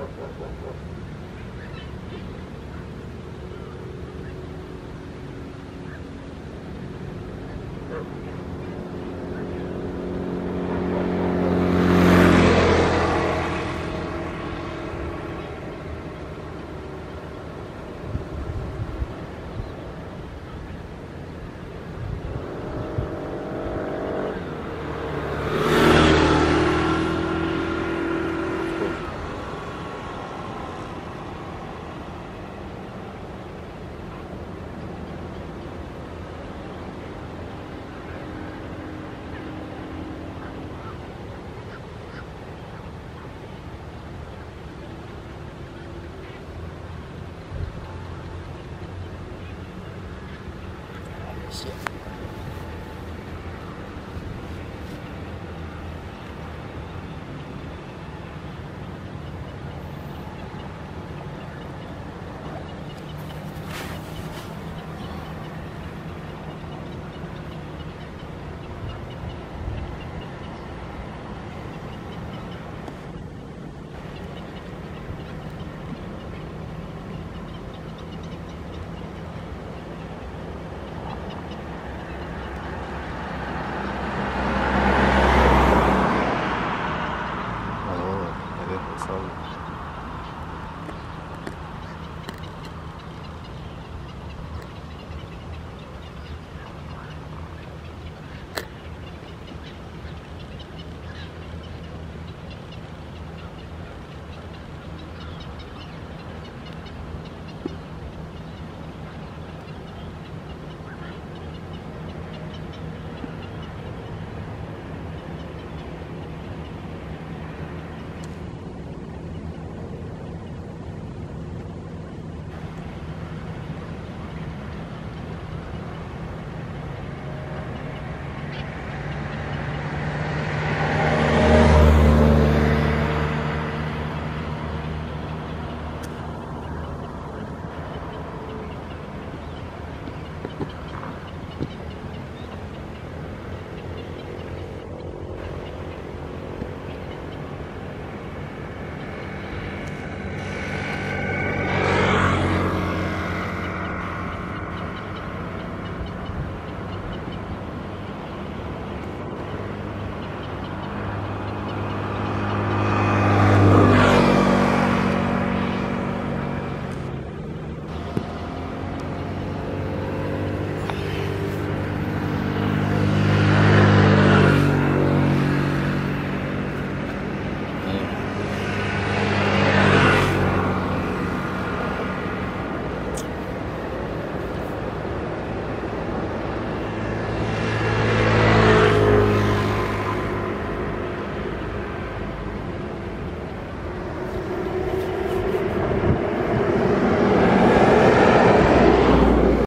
ハハハハ。this.